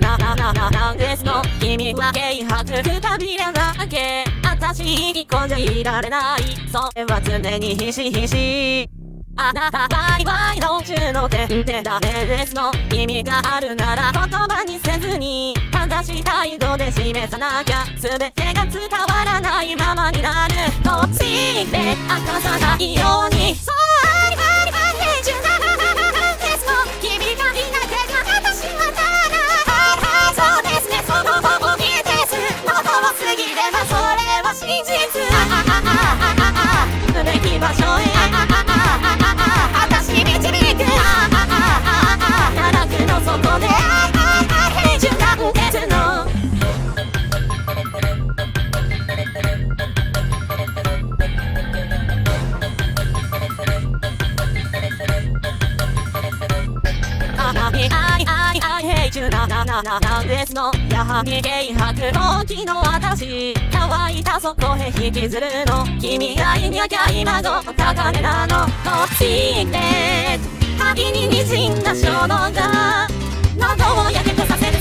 なななななんですの君は軽薄くたびれだけ私一個じゃいられないそれは常にひしひしあなたバイバイの中の点でダメですの意味があるなら言葉にせずに正しい態度で示さなきゃ全てが伝わらないままになるとついて明かさないように場所へ中なななななんですのやはり軽薄の時の私乾いたそこへ引きずるの君がいなきゃ今の高値なのとついて旅に滲んだ衝動が喉を焼けとさせる